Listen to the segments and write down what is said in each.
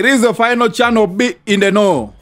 It is the final channel B in the know.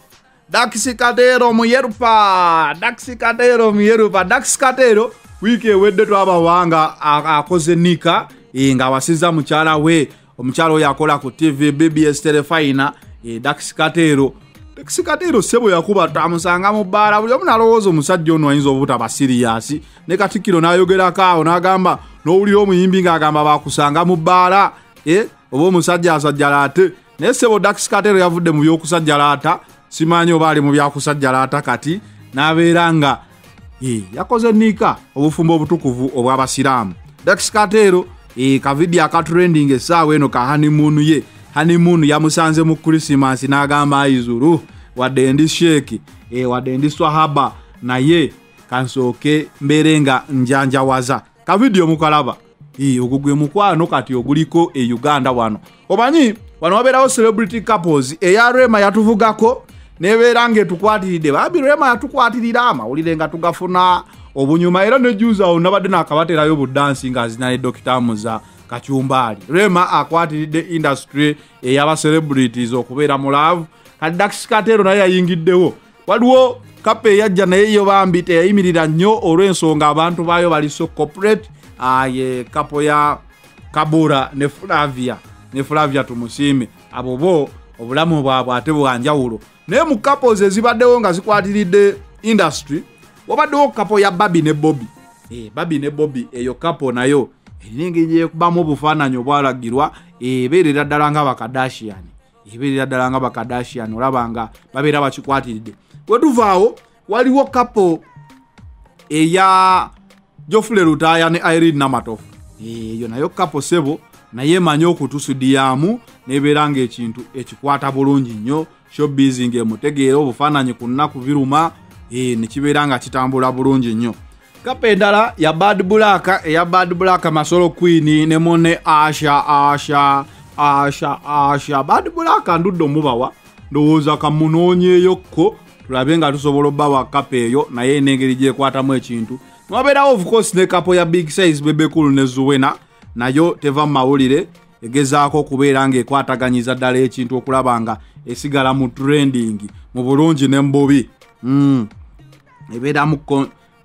Dax Katero muyerupa Dax Katero muyerupa Dax Katero wiki ewedde twabawanga akoze nika e, nga wasiza mukyala we. Omukyala oyo akola ku tv bbs telefina e, Dax Katero Dax Katero sebo yakuba tamusanga mu bbaala. Buli omu nalowooza omusajja ono ayinza obutaba siriyasi ne katikkiro n'ayogerako awo n'agamba n'owulira omuyimbi ng'agamba bakusanga mu bbaala. E, oba omusajja asajjalaate naye sebo Dax Katero yavudde mu byokusajjalaata simanyi oba ali mu byakusajjalaata kati n'abeera nga yakoze nika obufumbo obutukuvu obw'abasiraamu. Dax Katero e, kavidiyo akatrending essaawa eno ka hanimuunu ye. Hanimuunu yamusanze mu krisimansi n'agamba aizuru wadde ndi sheeki wadde ndi swahaba naye kansooke mbeere nga njanjawaza. Kavidiyo mukalaba e, ogwo gwe mukwano kati oguliko e uganda wano. Omanyi wano wabeerawo celebrity couples. Eya rema yatuvugako nebeera ngaetukwatiridde babi rema yatukwatirira amawulire nga tugafuna obunyuma era nejuzawo nabadde nakabaterayo budansi nga azina ne dokita muza kacyumbaali rema akwatiridde industry eyaba celebrities okubeera mu laavu. Kati dax katero naye yayingiddewo. Waliwo kapa eyajja naye yo bambi teyayimirira nnyo olw'ensonga abantu baayo bali so corporate. Ye kapo ya kabura ne flavia ne flavia tumusiime abo bo obulamu bwabwe ate bwanjawulo naye mu couples ezibaddewo nga zikwatiridde industry wabaddewo kapo ya babi ne bobi e, babi ne bobi eyo kapo nayo erina engeri gyekubamu obufaananyi obwalagirwa ebeerera ddala nga bakadashian ebeerera ddala nga bakadashian olaba nga babeera bakikwatiridde. Wetuvaawo waliwo kapo eya jofule lutaya ne irene namatofu eyo nayo kapo sebo naye emanyi okutusudiyamu nebeera ngaekintu ekikwata bulungi nnyo. Showbiz ngaemutegeera obufaananyi ku nnaku biruma e, nekibeera nga kitambula bulungi nnyo. Kapa endala ya bad black eya bad black masolo queen ne mone asha asha asha asha. Bad black ndudde omubawa ndowooza kamunoonyeeyokko tulabe nga tusobola obbawa kapa eyo naye n'engeri gyekwatamu ekintu. Niwabeerawo ofcourse ne kapo ya big size bebekulu ne zuwena nayo teva mu mawulire egezaako okubeera ng'ekwataganyiza ddala ekintu okulaba nga esigala mu trending mu bulungi ne mububi mm. ebeera mu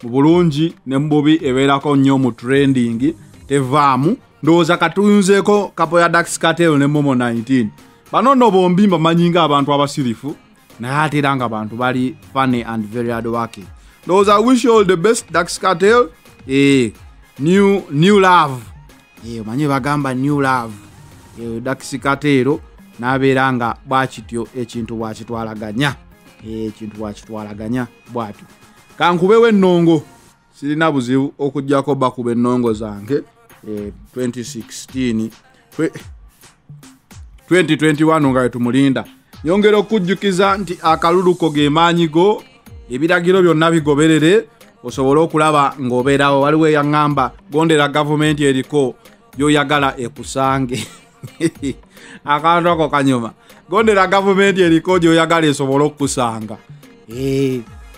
bulungi ne mububi ebeerako nnyo mu trending tevaamu. Ndowooza katuyunzeeko kapo ya dax katero ne momo 19 bano nno bombi mbamanyi nga abantu abasirifu naye ate era nga bantu bali funny and very hard working. Ndowooza wish all the best dax cartel. Eh, new, new love omanyi bagamba new love. Dax katero n'abeera nga bwakityo ekintu bwakitwalaganya ekintu bwakitwalaganya bwatyo. Kankubewo ennongo sirina buzibu okugjako bakuba ennongo zange. 2016 2021 nga wetumulinda nyongera okujjukiza nti akaluluko ge maanyi go ebiragiro byonna bigoberere osobole okulaba ng'obeerawo. Waliwo eyaŋŋamba gondera gavumenti eriko byoyagala ekusange. Akantu ako kanyuma. Gondera gavumenti eriko gyoyagala esobole okukusanga.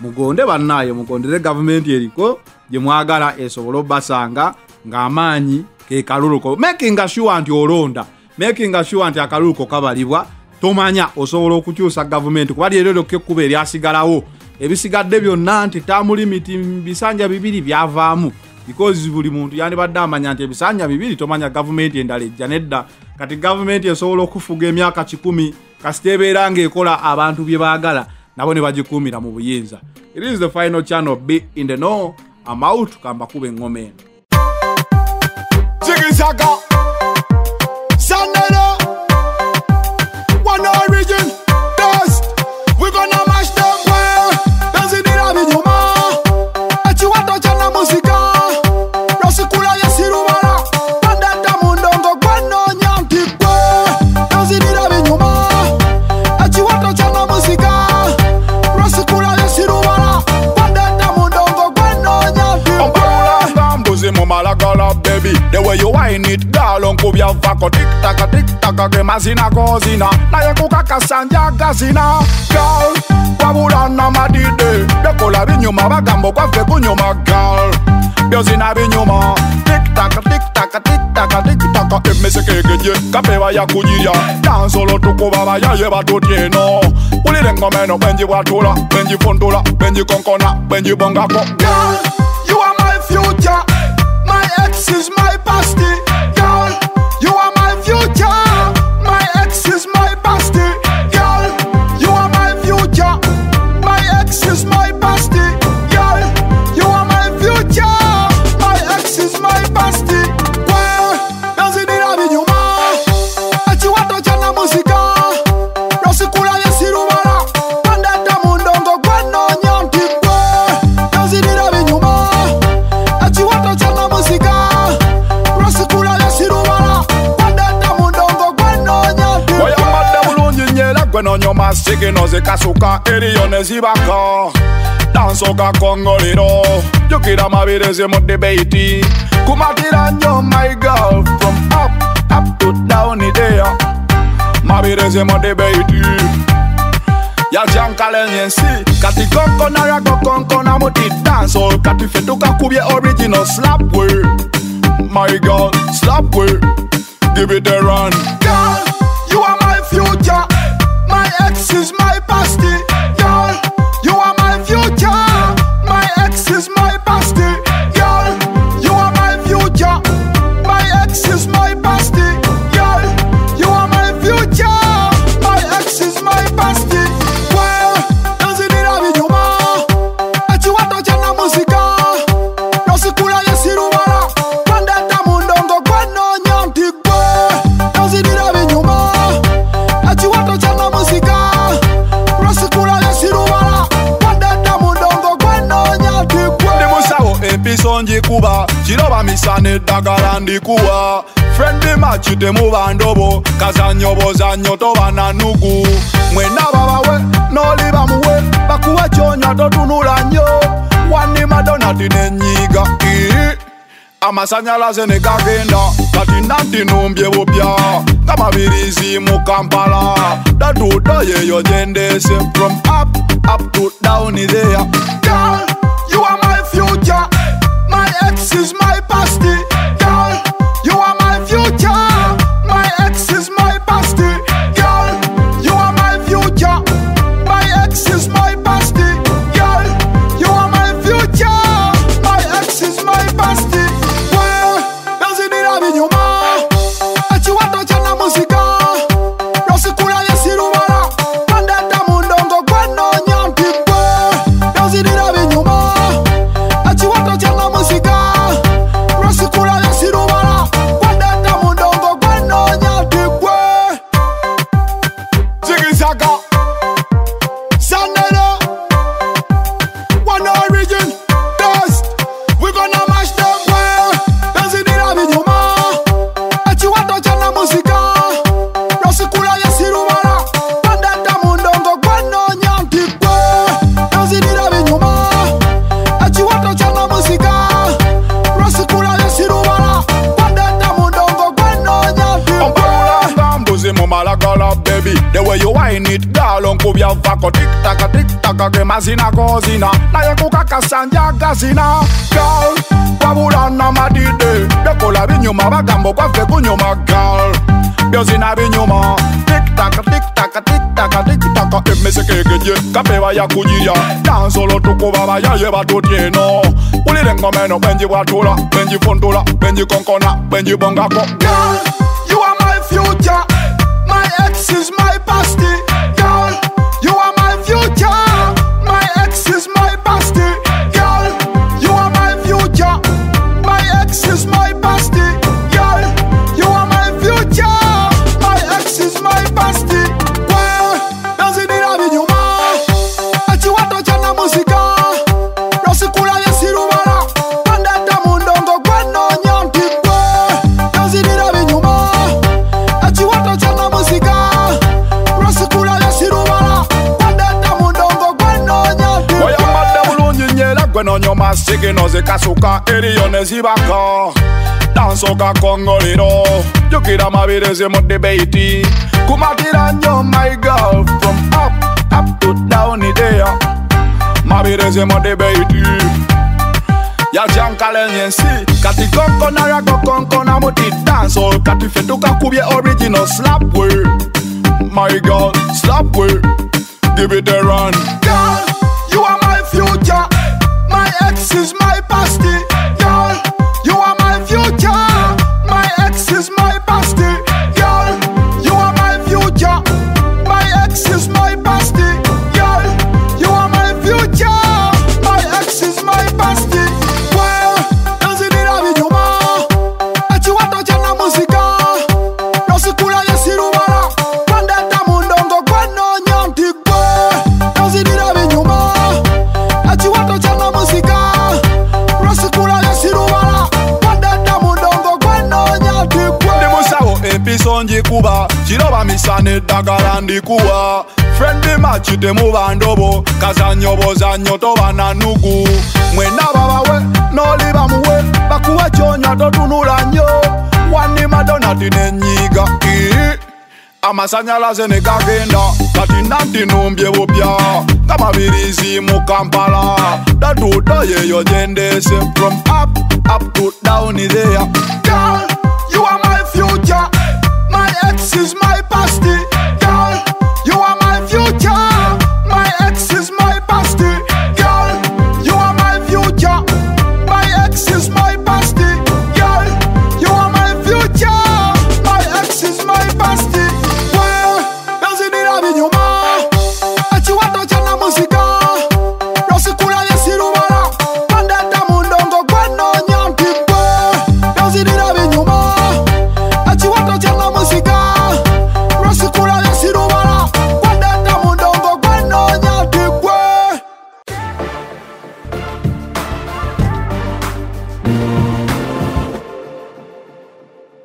Mugonde bannaayo mugondere gavumenti eriko gyemwagala esobole obbasanga ng'amaanyi ke kaluluko. Makinga sure nti olonda makinga sure nti akaluluko kabalibwa tomanya osobola okukyusa gavumenti. Kuba lyereroko ekkuba eryasigalawo ebisigadde byonna nti tamulimiti bisanja bibiri byavaamu because buli muntu yandibadde amanya nti ebisanja bibiri tomanya gavumenti endala ejja nedda. Kati gavumenti esobola okufuga emyaka kikumi kasita ebeera ngaekola abantu bye baagala nabo ne bagikuumira mu buyinza. It is the final channel b in the no amaut kambakuba eŋŋoma eno vako tiktaka tiktaka gemazina kozina naye kukakasanja gazina girl wabulana madide bekola binyuma bagambo kwaffe kunyuma girl byozina binyuma tiktaka tiktaka tiktaka tiktaka taka emisekekeje kapeba yakujirya dansolo tukuba bayaye batutyeno ulire engoma eno bwenjibwatula bwenjifuntula bwenjikonkona bwenjibongako Girl, you are my future. My ex Zika suka erione zibaka. Dansoka kongolero Jukira mabireze mu debate Kumatira nyo my girl From up, up to down idea Mabireze mu debate yajyankalenyensi kati konkona yago konkona muti danso. Kati fe tukakubye original slap way my girl slap way give it a run. Girl. My ex is my kuba, She love me Sanit, Dakar and the Cuba. Match you te move Kazanyo bozanyo toba na nugu Mwena babawe noli bamuwe, muwe chonywa totunula nyo Wani madona tine nyiga Ii amasanyalaze ne gagenda kati nandinombye bupya nga mu kampala datuuda yeeyo gyendese from up up to down there Girl. taka quema zina cozina naye kukaka sanja gazina. Gal babulana madide. Byakola binyuma bagamba okwaffe kunyuma gal byozina binyuma. Tiktaka tiktaka tiktaka tiktaka emisekegeje kapeba yakujirya dansolo tukuba bayaye batutya eno ulira engoma eno bwenjibwatula bwenjifundula bwenjikonkona bwenjibongako gal you are my future. My ex is nonyoma sigino zikasuka eriyo ne zibaka danso gakongolero jukira mabirizi mu debaiti kumatira nnyo my girl from up up to down there mabirizi mu debaiti yajankala enyensi kati konkonara kokonkona muti dancehall kati ffe tukakubye original slap we my girl slap we give it a run empiso njikuba kiroba misana eddagala ndikuwa. Frendi machi temuba ndobo kazanyo bozanyo toba na nugu. Mwena babawe noli bamuwe bakuwa kyonya totunula nnyo wanima donati nenyiga amasanyalaze negagenda kati nantinumbye bupya kamabirizi mu kampala. Datudo yeyo gyendese from up up to down there. Girl,